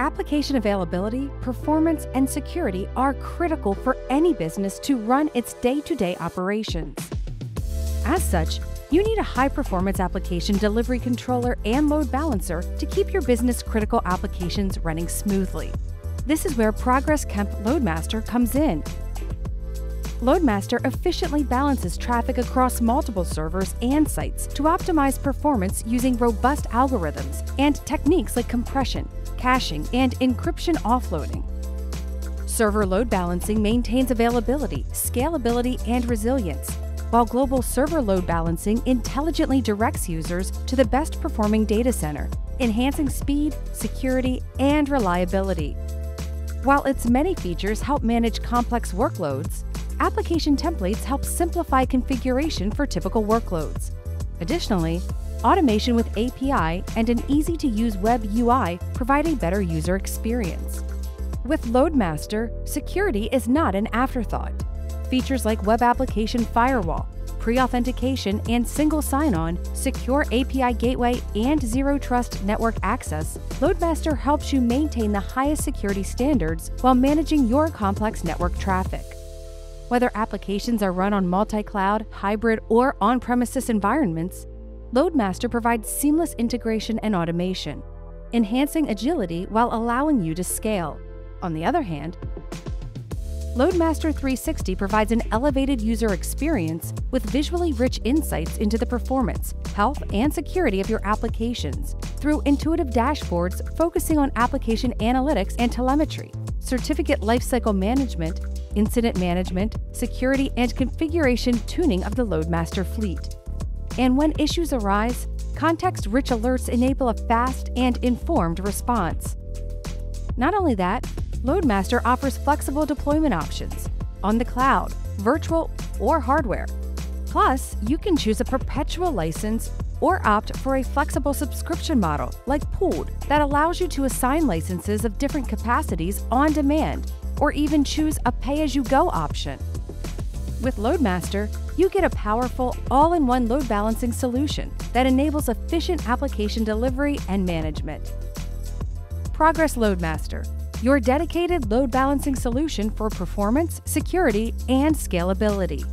Application availability, performance, and security are critical for any business to run its day to day operations. As such, you need a high performance application delivery controller and load balancer to keep your business critical applications running smoothly. This is where Progress Kemp Loadmaster comes in. Loadmaster efficiently balances traffic across multiple servers and sites to optimize performance using robust algorithms and techniques like compression, caching, and encryption offloading. Server load balancing maintains availability, scalability, and resilience, while global server load balancing intelligently directs users to the best performing data center, enhancing speed, security, and reliability. While its many features help manage complex workloads, application templates help simplify configuration for typical workloads. Additionally, automation with API and an easy to use web UI provide a better user experience. With Loadmaster, security is not an afterthought. Features like Web Application Firewall, pre authentication and single sign on, secure API gateway, and zero trust network access, Loadmaster helps you maintain the highest security standards while managing your complex network traffic. Whether applications are run on multi cloud, hybrid, or on premises environments, Loadmaster provides seamless integration and automation, enhancing agility while allowing you to scale. On the other hand, Loadmaster 360 provides an elevated user experience with visually rich insights into the performance, health, and security of your applications through intuitive dashboards focusing on application analytics and telemetry, certificate lifecycle management, incident management, security, and configuration tuning of the Loadmaster fleet. And when issues arise, context rich alerts enable a fast and informed response. Not only that, Loadmaster offers flexible deployment options on the cloud, virtual, or hardware. Plus, you can choose a perpetual license or opt for a flexible subscription model like Pooled that allows you to assign licenses of different capacities on demand, or even choose a pay as you go option. With Loadmaster, you get a powerful all in one load balancing solution that enables efficient application delivery and management. Progress Loadmaster your dedicated load balancing solution for performance, security, and scalability.